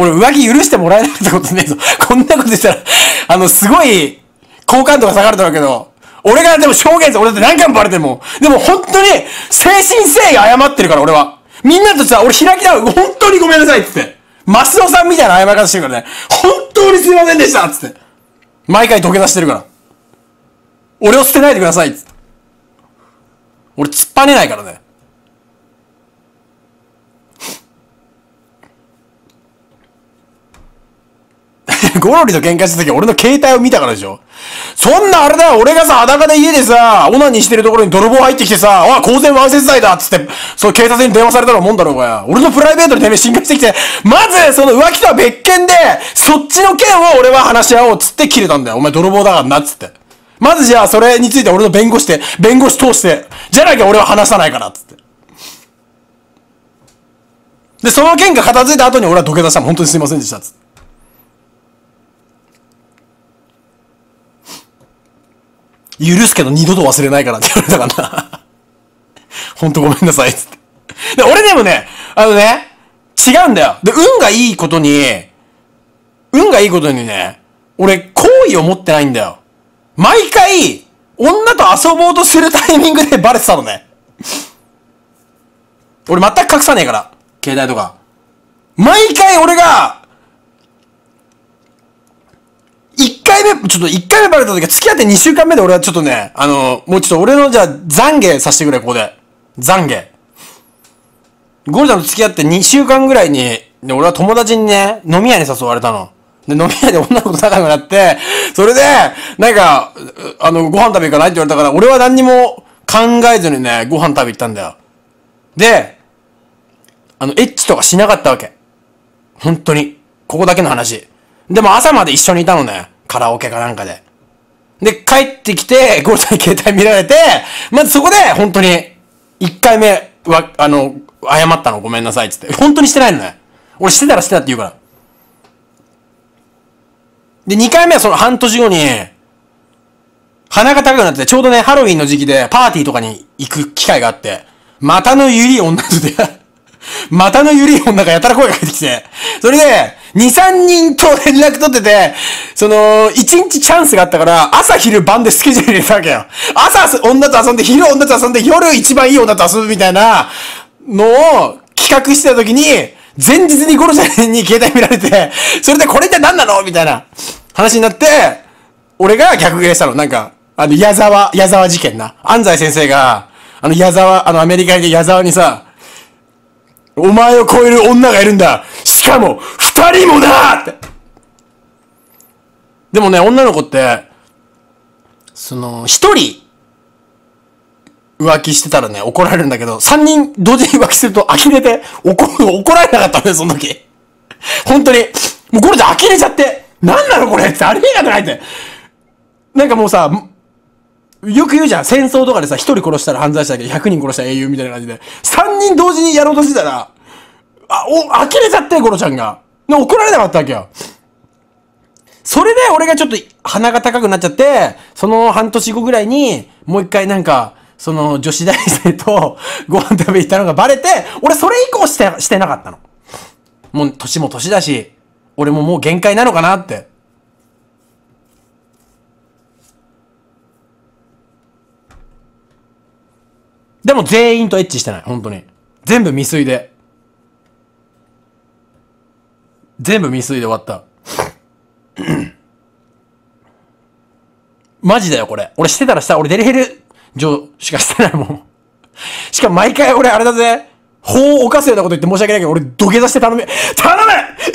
俺浮気許してもらえなかったことねえぞ。こんなことしたら、あの、すごい、好感度が下がるだろうけど、俺がでも証言して、俺だって何回もバレても。でも本当に、精神誠意謝ってるから、俺は。みんなとさ、俺開き直る、本当にごめんなさいっつって。マスオさんみたいな謝り方してるからね。本当にすいませんでしたっつって。毎回土下座してるから。俺を捨てないでくださいっつって。俺突っぱねないからね。ゴロリと喧嘩した時俺の携帯を見たからでしょそんなあれだよ俺がさ、裸で家でさ、オナニーしてるところに泥棒入ってきてさ、おい、公然わいせつ罪だっつって、そう警察に電話されたらもんだろうが。俺のプライベートにてめえ侵害してきて、まず、その浮気とは別件で、そっちの件を俺は話し合おうっつって切れたんだよ。お前泥棒だからなっつって。まずじゃあ、それについて俺の弁護士で、弁護士通して、じゃなきゃ俺は話さないからっつって。で、その件が片付いた後に俺は土下座した本当にすいませんでしたっつって。許すけど二度と忘れないからって言われたからな。ほんとごめんなさい、つって。で、俺でもね、あのね、違うんだよ。で、運がいいことに、運がいいことにね、俺、好意を持ってないんだよ。毎回、女と遊ぼうとするタイミングでバレてたのね。俺全く隠さねえから。携帯とか。毎回俺が、ちょっと一回目バレた時は付き合って二週間目で俺はちょっとね、あの、もうちょっと俺のじゃあ懺悔させてくれ、ここで。懺悔。ゴルちゃんと付き合って二週間ぐらいに、で、俺は友達にね、飲み屋に誘われたの。で、飲み屋で女の子と仲良くなって、それで、なんか、あの、ご飯食べ行かないって言われたから、俺は何にも考えずにね、ご飯食べ行ったんだよ。で、あの、エッチとかしなかったわけ。本当に。ここだけの話。でも朝まで一緒にいたのね。カラオケかなんかで。で、帰ってきて、ゴールドに携帯見られて、まずそこで、本当に、一回目、わ、あの、謝ったのごめんなさいっつって。本当にしてないのね。俺してたらしてたって言うから。で、二回目はその半年後に、鼻が高くなってて、ちょうどね、ハロウィンの時期でパーティーとかに行く機会があって、またのゆり女と出会またのゆり女がやたら声が返ってきて、それで、2、3人と連絡取ってて、その、1日チャンスがあったから、朝昼晩でスケジュール入れたわけよ。朝女と遊んで、昼女と遊んで、夜一番いい女と遊ぶみたいなのを企画してた時に、前日にゴロちゃんに携帯見られて、それでこれって何なのみたいな話になって、俺が逆芸したの。なんか、あの、矢沢、矢沢事件な。安西先生が、あの、矢沢、あの、アメリカで矢沢にさ、お前を超える女がいるんだしかも、二人もだって。でもね、女の子って、その、一人、浮気してたらね、怒られるんだけど、三人同時に浮気すると呆れて、怒る、怒られなかったね、その時。本当に。もうこれで呆れちゃって、なんなのこれってありえなくないって。なんかもうさ、よく言うじゃん。戦争とかでさ、一人殺したら犯罪者だけど、100人殺したら英雄みたいな感じで。3人同時にやろうとしてたら、あ、お、呆れちゃって、ゴロちゃんが。怒られなかったわけよ。それで俺がちょっと鼻が高くなっちゃって、その半年後ぐらいに、もう一回なんか、その女子大生と ご飯食べ行ったのがバレて、俺それ以降して、してなかったの。もう年も年だし、俺ももう限界なのかなって。でも全員とエッチしてない、本当に。全部未遂で。全部未遂で終わった。マジだよ、これ。俺してたらさ、俺デリヘル上しかしてないもん。しかも毎回俺あれだぜ。法を犯すようなこと言って申し訳ないけど、俺土下座して頼め、頼め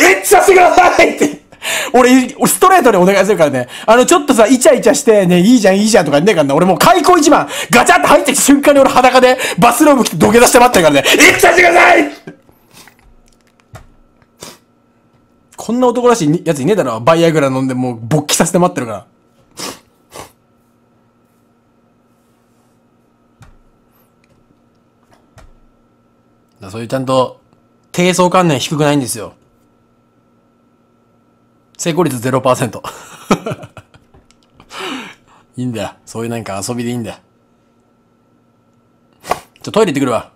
エッチさせてくださいって 俺、ストレートでお願いするからね。あの、ちょっとさ、イチャイチャして、ね、いいじゃん、いいじゃんとかねえからな。俺もう開口一番、ガチャって入ってきた瞬間に俺裸で、バスローブ着て土下座して待ってるからね。エッチさせてください こんな男らしいやついねえだろ。バイアグラ飲んでもう勃起させて待ってるから。だそういうちゃんと、低層観念低くないんですよ。成功率0%。いいんだよ。そういうなんか遊びでいいんだよ。ちょ、トイレ行ってくるわ。